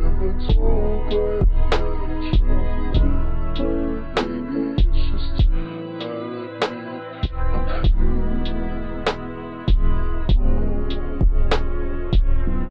Never too late.